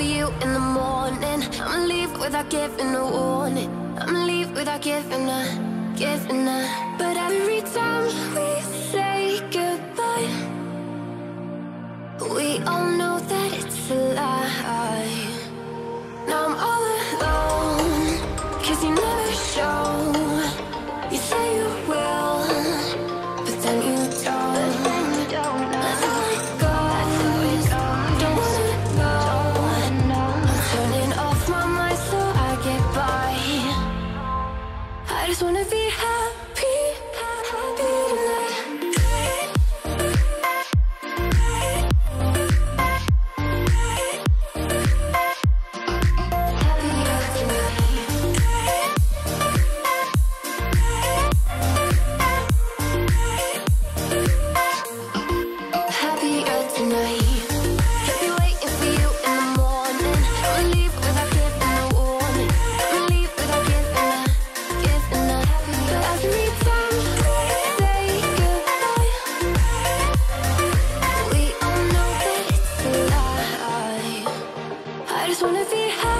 for you in the morning. I'ma leave without giving a warning. I'ma leave without giving a, giving a. But every time we say goodbye, we all know that it's a lie. Now I'm all alone, cause you never just wanna be happy.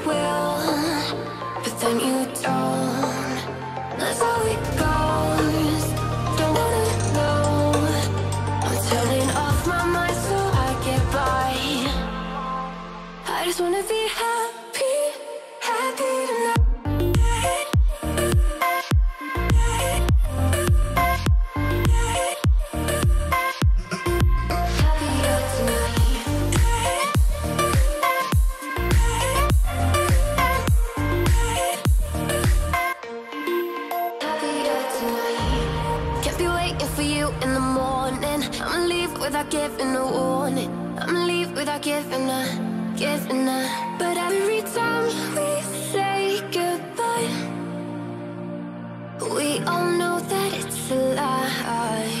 without giving a warning. I'ma leave without giving a, giving a. But every time we say goodbye, we all know that it's a lie.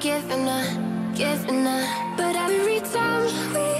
giving up, giving up. But every time we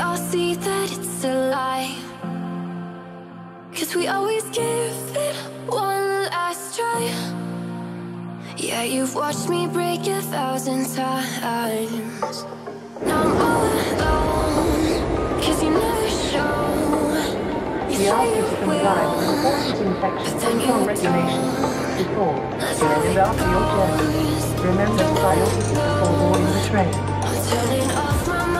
all see that it's a lie. Cause we always give it one last try. Yeah, you've watched me break a thousand times. Now I'm all alone Cause you never show. You the say you will But then you regulation Before, during and after your journey Remember priority before boarding the train. I'm turning off my mind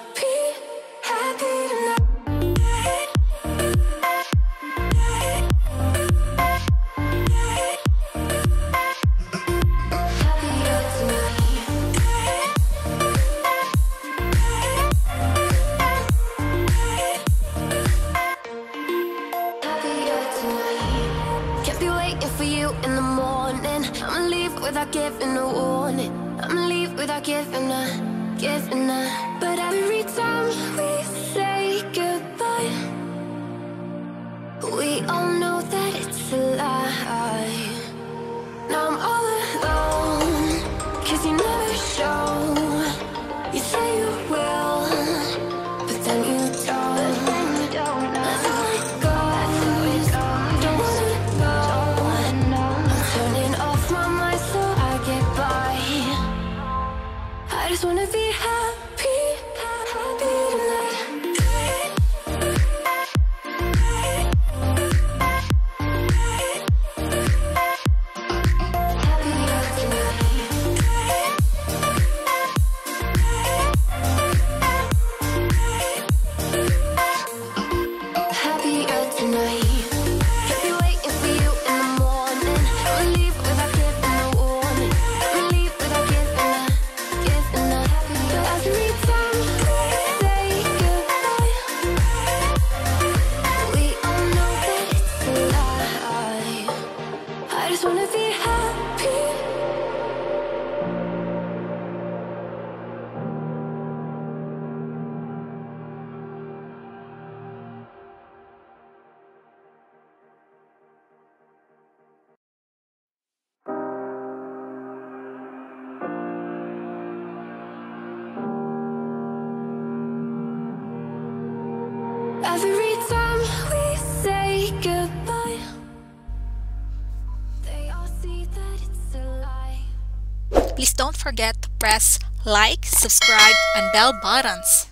forget to press like, subscribe, and bell buttons.